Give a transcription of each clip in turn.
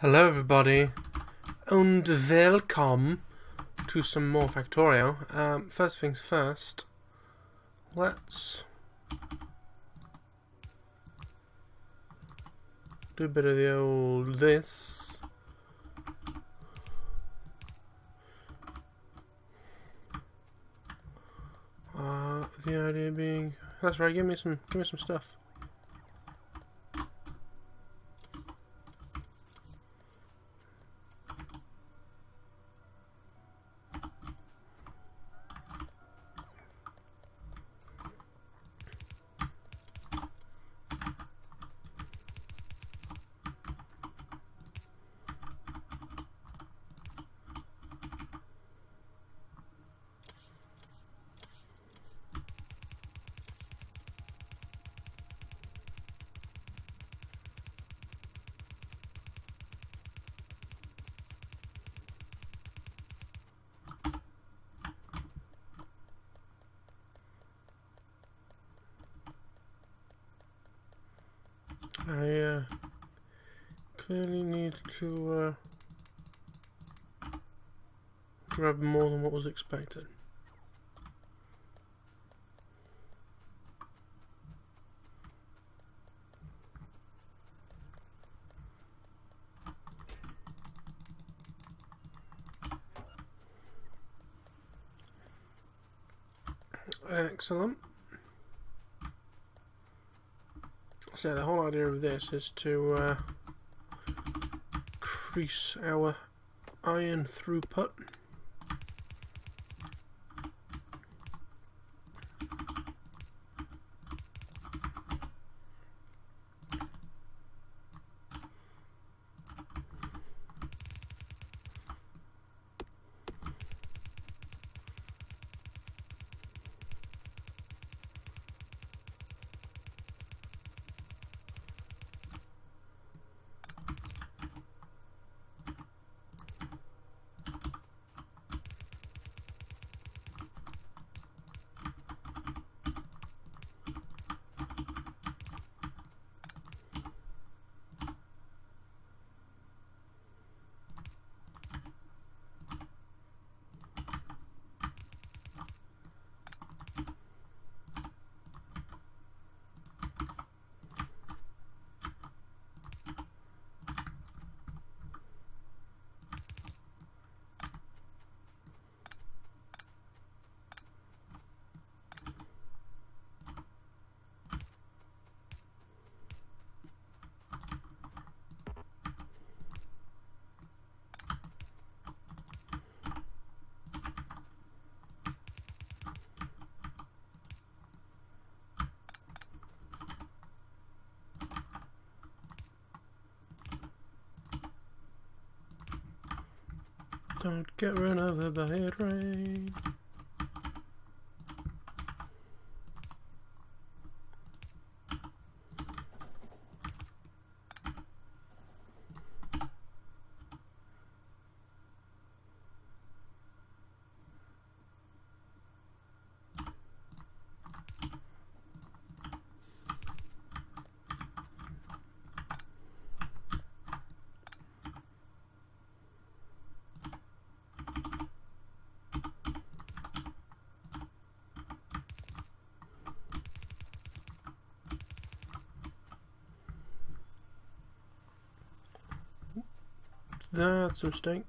Hello everybody, and welcome to some more Factorio. Um, first things first, let's do a bit of the old this. Uh, the idea being, that's right. Give me some, give me some stuff. I uh, clearly need to uh, grab more than what was expected. Excellent. So the whole idea of this is to uh, increase our iron throughput. Don't get rid of the bad rain. That's a mistake.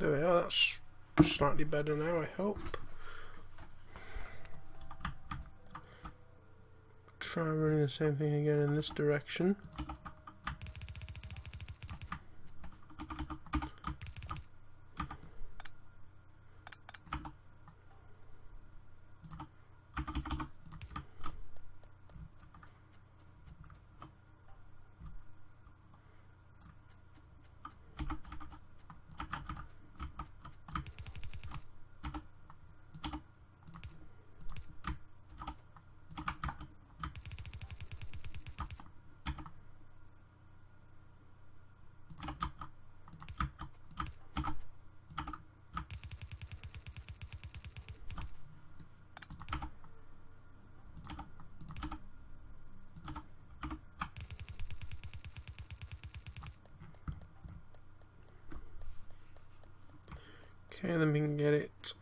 There we are, that's slightly better now, I hope. Try running the same thing again in this direction. Okay, then we can get it.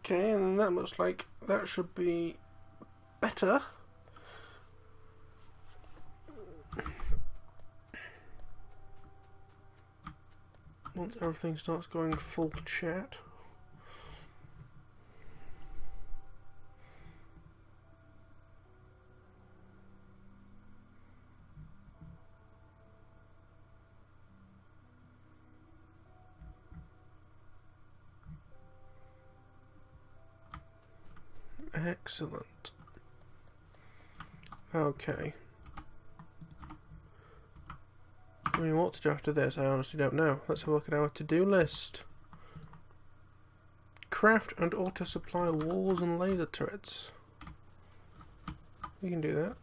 Okay, and that looks like that should be better. Once everything starts going full chat. Excellent. Okay. I mean, what to do after this, I honestly don't know. Let's have a look at our to-do list. Craft and auto-supply walls and laser turrets. We can do that.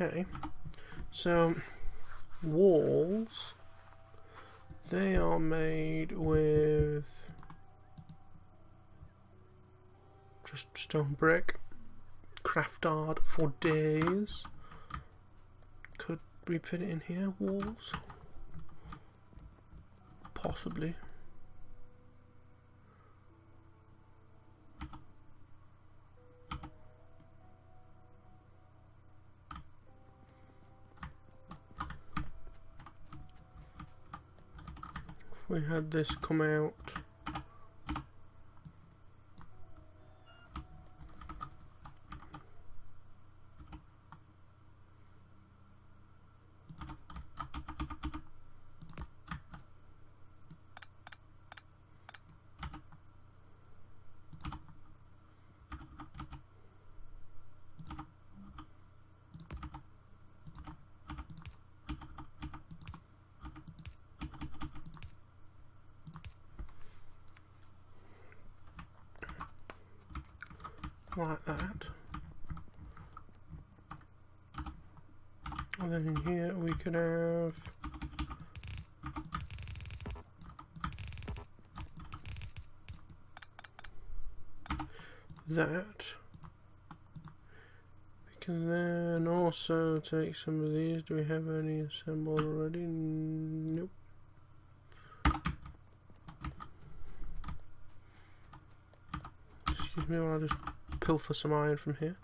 Okay, so walls, they are made with just stone brick, craftard for days. Could we fit it in here, walls? Possibly. We had this come out like that. And then in here we could have that. We can then also take some of these. Do we have any assembled already? Nope. Excuse me while I just pilfer some iron from here.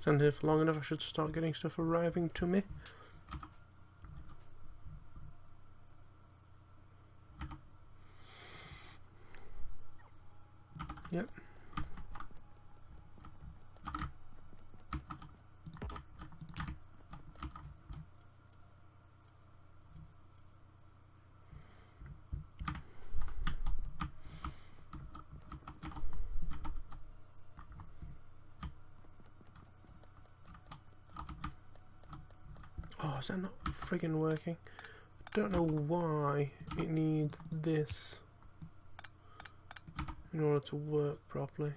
Stand here for long enough, I should start getting stuff arriving to me. Oh, is that not friggin' working? Don't know why it needs this in order to work properly.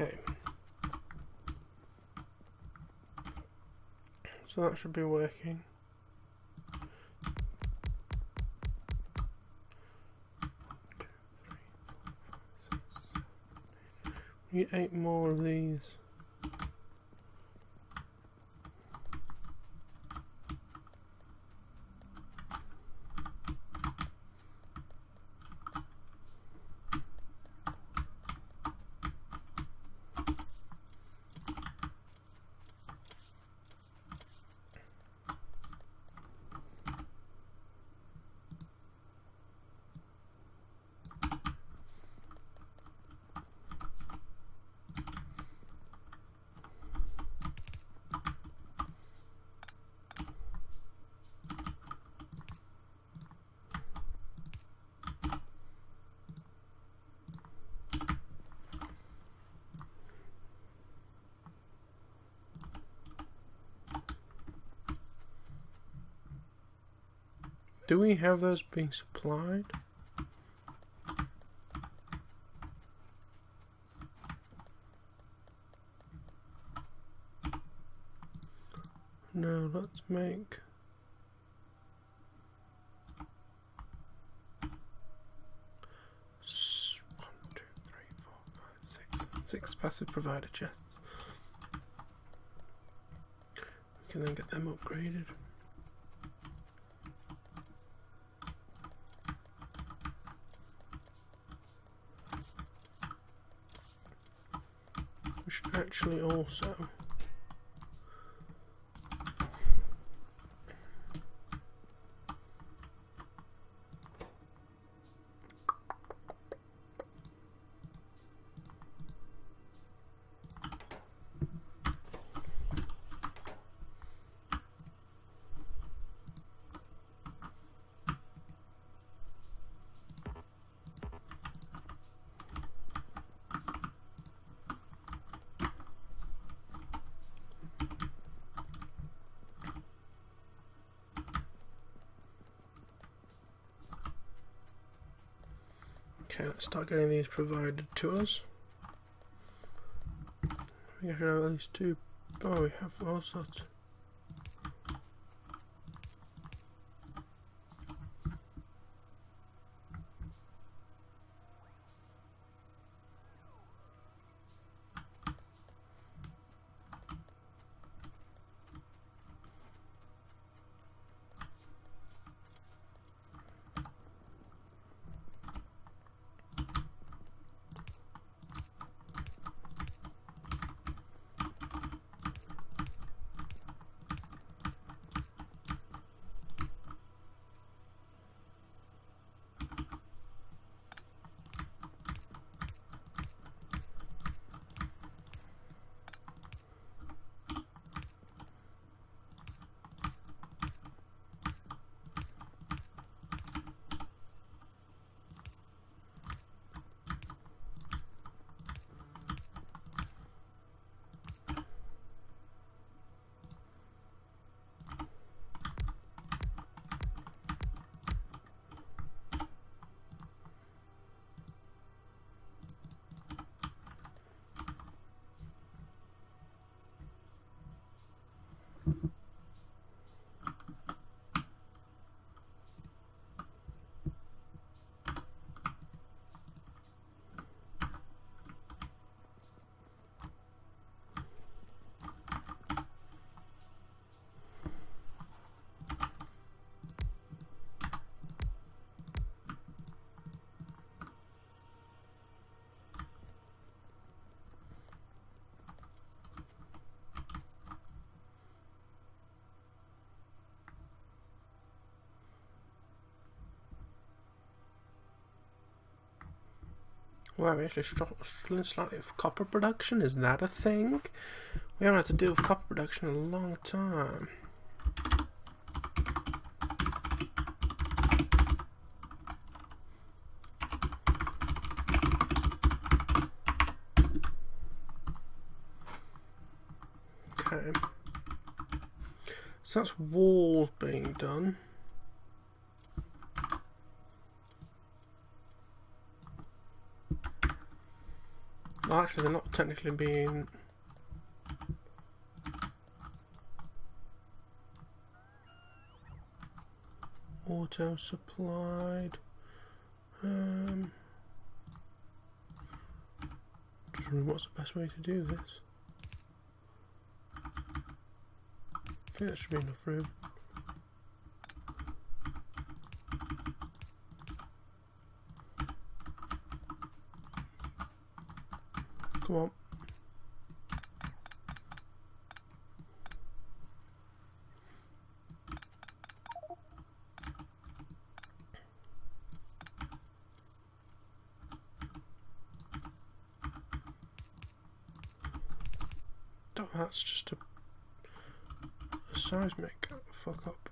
Okay. So that should be working. We need eight more of these. Do we have those being supplied? Now let's make one, two, three, four, five, six, six passive provider chests. We can then get them upgraded. We should actually also Okay, let's start getting these provided to us. We should have at least two. Oh, we have all sorts. Wow, we actually struggling slightly with copper production. Is that a thing? We haven't had to deal with copper production in a long time. Okay. So that's walls being done. Well, actually, they're not technically being... Auto supplied. Um, just wondering what's the best way to do this. I think that should be enough room. Come on. Oh, that's just a, a seismic fuck up.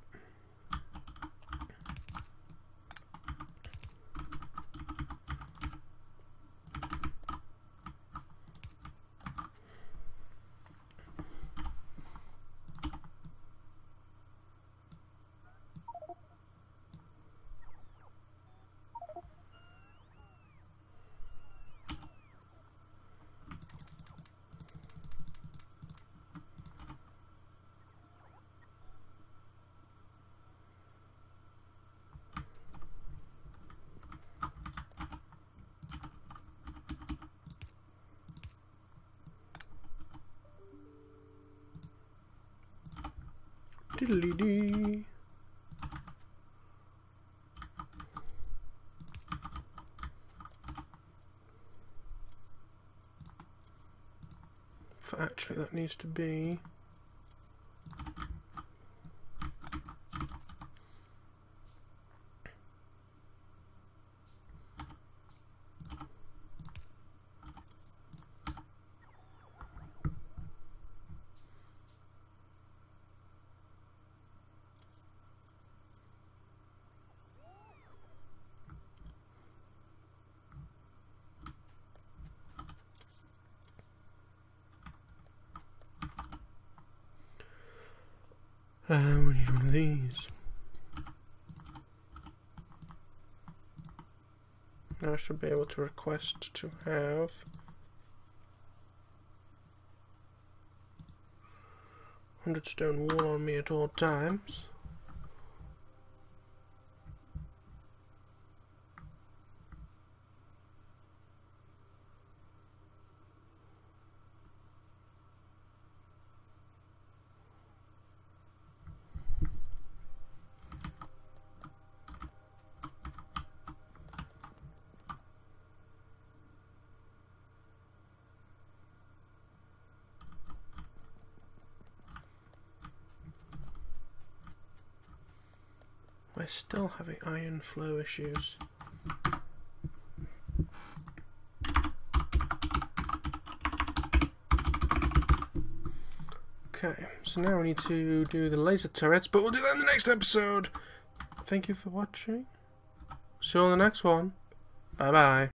Diddly dee. Actually, that needs to be Uh, we need one of these. Now I should be able to request to have hundred stone wall on me at all times. We're still having iron flow issues. Okay, so now we need to do the laser turrets, but we'll do that in the next episode. Thank you for watching. See you on the next one. Bye bye.